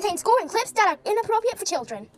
contain scoring clips that are inappropriate for children.